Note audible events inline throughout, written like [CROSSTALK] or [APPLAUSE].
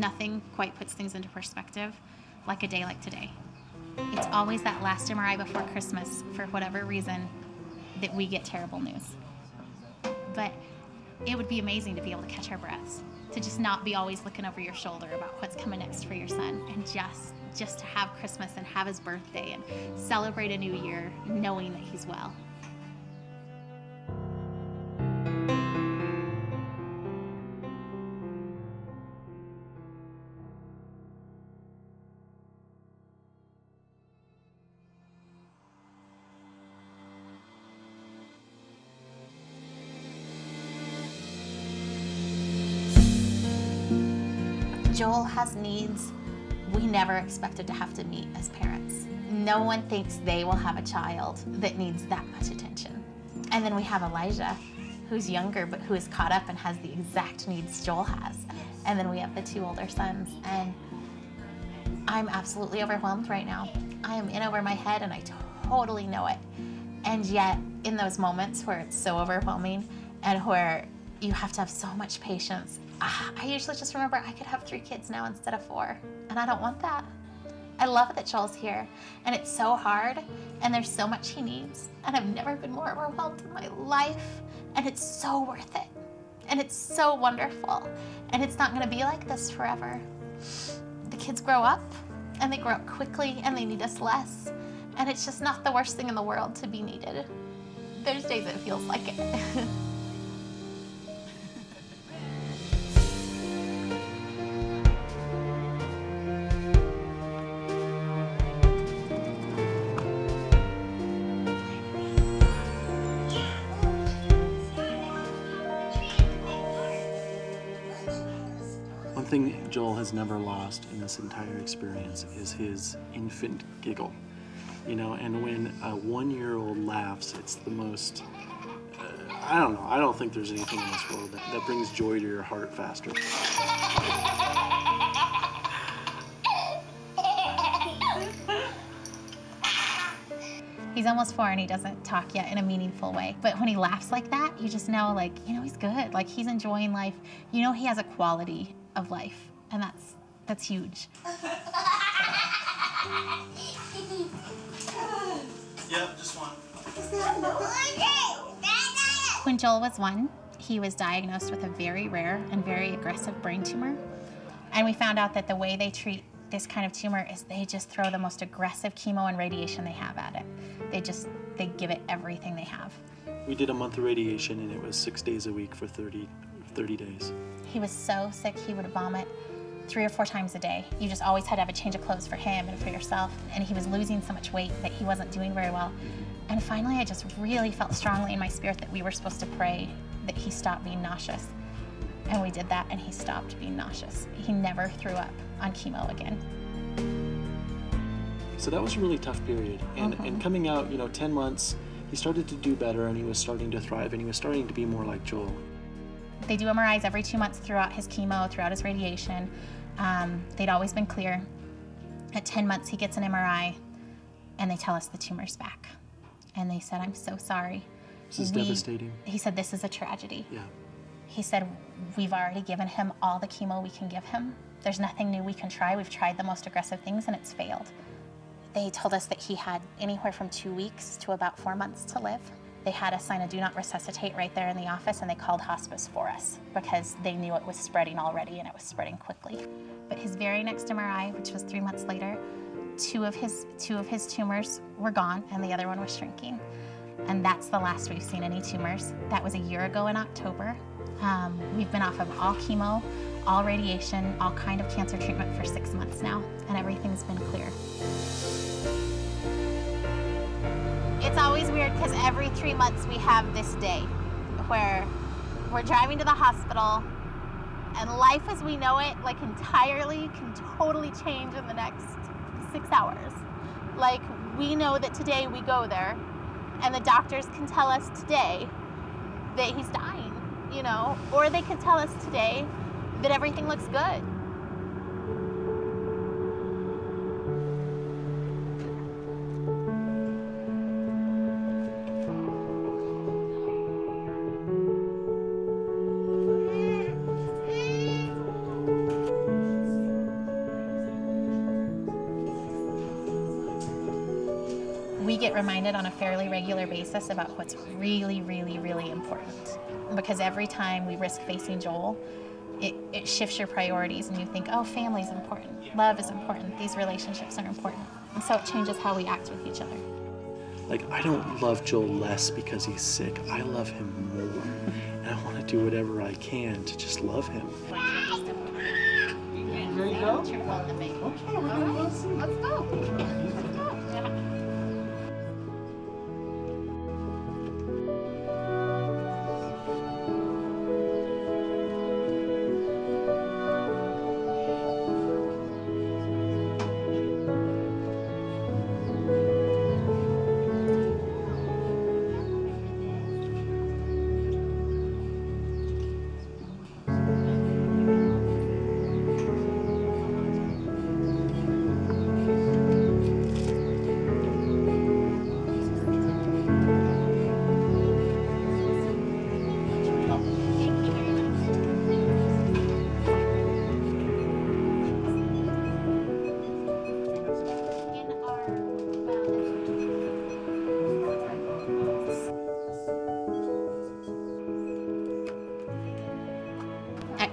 nothing quite puts things into perspective like a day like today. It's always that last MRI before Christmas, for whatever reason, that we get terrible news. But it would be amazing to be able to catch our breaths, to just not be always looking over your shoulder about what's coming next for your son, and just just to have Christmas and have his birthday and celebrate a new year knowing that he's well. Joel has needs we never expected to have to meet as parents. No one thinks they will have a child that needs that much attention. And then we have Elijah, who's younger but who is caught up and has the exact needs Joel has. And then we have the two older sons. And I'm absolutely overwhelmed right now. I am in over my head and I totally know it. And yet, in those moments where it's so overwhelming and where you have to have so much patience I usually just remember I could have three kids now instead of four, and I don't want that. I love that Joel's here, and it's so hard, and there's so much he needs, and I've never been more overwhelmed in my life, and it's so worth it, and it's so wonderful, and it's not gonna be like this forever. The kids grow up, and they grow up quickly, and they need us less, and it's just not the worst thing in the world to be needed. There's days it feels like it. [LAUGHS] thing Joel has never lost in this entire experience is his infant giggle. You know, and when a one year old laughs, it's the most. Uh, I don't know. I don't think there's anything in this world that, that brings joy to your heart faster. He's almost four and he doesn't talk yet in a meaningful way. But when he laughs like that, you just know, like, you know, he's good. Like, he's enjoying life. You know, he has a quality of life, and that's that's huge. Yep, just one. When Joel was one, he was diagnosed with a very rare and very aggressive brain tumor. And we found out that the way they treat this kind of tumor is they just throw the most aggressive chemo and radiation they have at it. They just, they give it everything they have. We did a month of radiation and it was six days a week for 30, 30 days. He was so sick he would vomit three or four times a day. You just always had to have a change of clothes for him and for yourself. And he was losing so much weight that he wasn't doing very well. And finally, I just really felt strongly in my spirit that we were supposed to pray that he stopped being nauseous. And we did that, and he stopped being nauseous. He never threw up on chemo again. So that was a really tough period. And, Mhm. and coming out, you know, 10 months, he started to do better and he was starting to thrive and he was starting to be more like Joel. They do MRIs every two months throughout his chemo, throughout his radiation. Um, they'd always been clear. At 10 months, he gets an MRI, and they tell us the tumor's back. And they said, I'm so sorry. This is We- devastating. He said, This is a tragedy. Yeah. He said, We've already given him all the chemo we can give him. There's nothing new we can try. We've tried the most aggressive things, and it's failed. They told us that he had anywhere from two weeks to about four months to live. They had us sign a do not resuscitate right there in the office, and they called hospice for us because they knew it was spreading already and it was spreading quickly. But his very next MRI, which was three months later, two of his two of his tumors were gone, and the other one was shrinking. And that's the last we've seen any tumors. That was a year ago in October. Um, we've been off of all chemo, all radiation, all kind of cancer treatment for six months now, and everything's been clear. Weird because every three months we have this day where we're driving to the hospital and life as we know it, like entirely, can totally change in the next six hours. Like, we know that today we go there and the doctors can tell us today that he's dying, you know, or they could tell us today that everything looks good. Reminded on a fairly regular basis about what's really, really, really important. Because every time we risk facing Joel, it, it shifts your priorities and you think, oh, family's important, love is important, these relationships are important. And so it changes how we act with each other. Like, I don't love Joel less because he's sick. I love him more. And I want to do whatever I can to just love him. Ready to go? Let's go. Let's go.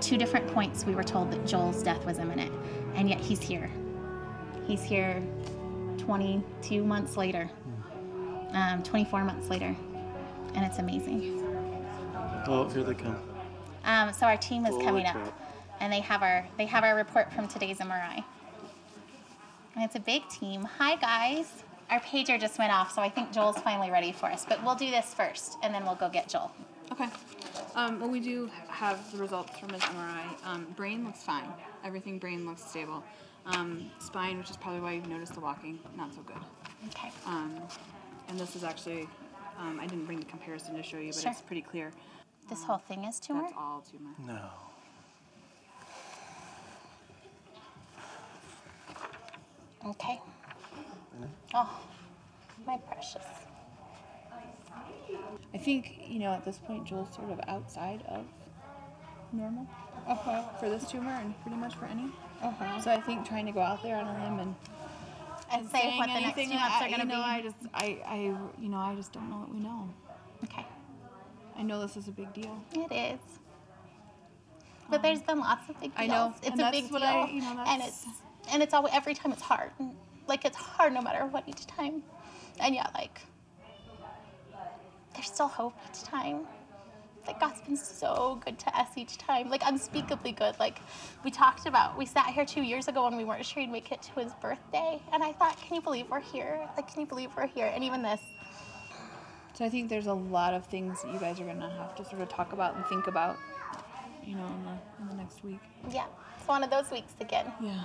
Two different points, we were told that Joel's death was imminent, and yet he's here. He's here 22 months later, um, 24 months later, and it's amazing. Oh, here they come. Um, so our team is Holy coming up, and they have our they have our report from today's MRI. And it's a big team. Hi guys. Our pager just went off, so I think Joel's finally ready for us. But we'll do this first, and then we'll go get Joel. Okay. Um, well, we do have the results from his MRI. Um, brain looks fine. Everything brain looks stable. Um, spine, which is probably why you've noticed the walking, not so good. Okay. Um, and this is actually, um, I didn't bring the comparison to show you, but Sure. it's pretty clear. This whole thing is tumor. That's all tumor. No. Okay. Oh, my precious. I think, you know, at this point, Joel's sort of outside of normal Uh-huh. for this tumor and pretty much for any. Uh-huh. So I think trying to go out there on a limb and And say what the next two months I, are going to be. I just, I, I, you know, I just don't know what we know. Okay. I know this is a big deal. It is. But there's been lots of big deals. I know, It's and a big deal. I- you know, and it's and it's always every time it's hard. Like it's hard no matter what each time. And yet like there's still hope each time. Like God's been so good to us each time. Like unspeakably good. Like we talked about we sat here two years ago and we weren't sure he'd make it to his birthday. And I thought, can you believe we're here? Like, can you believe we're here? And even this, So I think there's a lot of things that you guys are gonna have to sort of talk about and think about, you know, in the, in the next week. yeah, it's one of those weeks again. Yeah.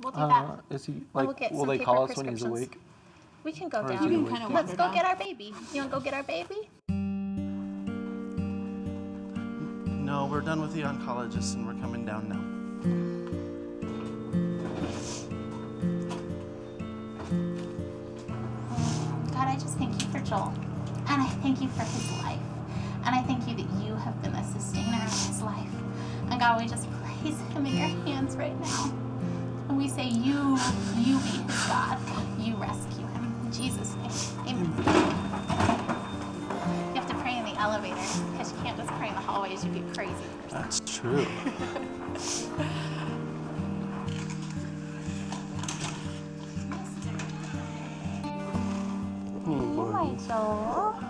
We'll do Uh, that. is he we'll like? get will they call us when he's awake? We can go down. he You can kinda Let's go down. get our baby. You want to go get our baby? No, we're done with the oncologist and we're coming down now. God, I just thank you for Joel. And I thank you for his life. And I thank you that you have been the sustainer of his life. And God, we just place him in your hands right now. And we say, You, you be his God. You rescue him. In Jesus' name. Amen. You have to pray in the elevator because you can't just pray in the hallways. You'd be crazy. That's true. [LAUGHS] Oh boy, Joel.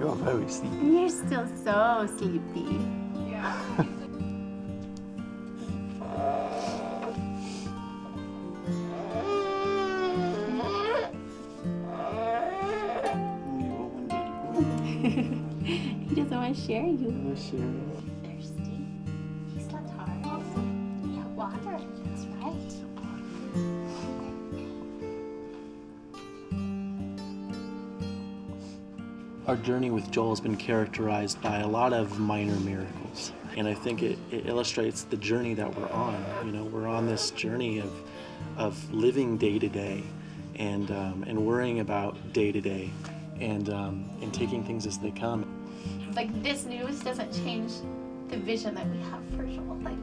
you're very sleepy. You're still so sleepy. He [LAUGHS] doesn't want to share you. Thirsty. He slept hard. Yeah, water. That's right. Our journey with Joel has been characterized by a lot of minor miracles. And I think it, it illustrates the journey that we're on. You know, we're on this journey of, of living day to day and, um, and worrying about day to day and, um, and taking things as they come. Like this news doesn't change the vision that we have for Joel. Like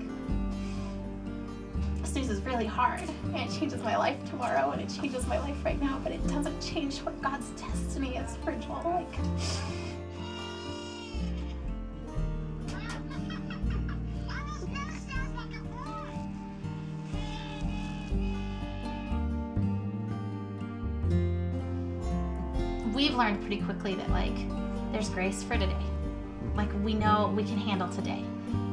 this news is really hard and it changes my life tomorrow and it changes my life right now, but it doesn't change what God's destiny is for Joel. Like, we've learned pretty quickly that like there's grace for today. Like we know we can handle today.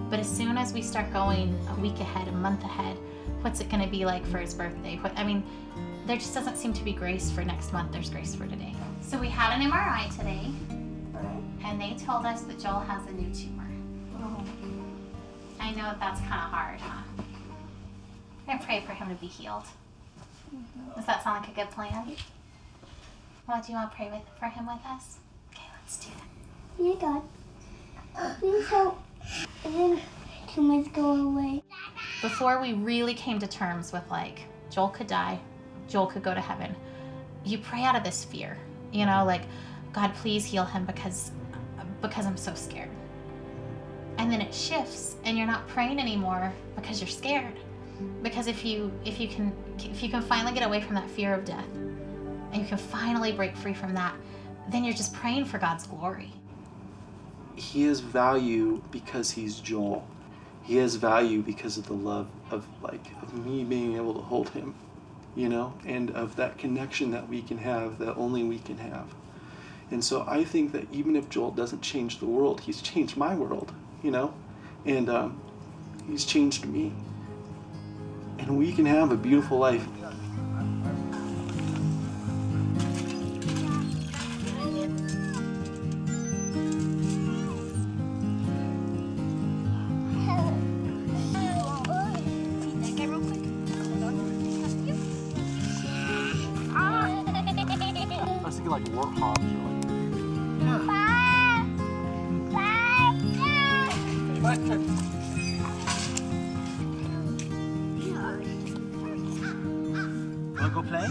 But as soon as we start going a week ahead, a month ahead, what's it going to be like for his birthday? What I mean, there just doesn't seem to be grace for next month. There's grace for today. So we had an MRI today, and they told us that Joel has a new tumor. I know that that's kind of hard, huh? I pray for him to be healed. Does that sound like a good plan? Well, do you want to pray with, for him with us? Okay, let's do that. Dear God, please help the tumors go away. Before we really came to terms with like Joel could die, Joel could go to heaven, you pray out of this fear. You know, like God, please heal him because because I'm so scared. And then it shifts, and you're not praying anymore because you're scared. Because if you if you can if you can finally get away from that fear of death, and you can finally break free from that, then you're just praying for God's glory. He has value because he's Joel. He has value because of the love of like of me being able to hold him, you know, and of that connection that we can have that only we can have. And so I think that even if Joel doesn't change the world, he's changed my world, you know, and um, he's changed me. And we can have a beautiful life thinking like or like. Wanna go play?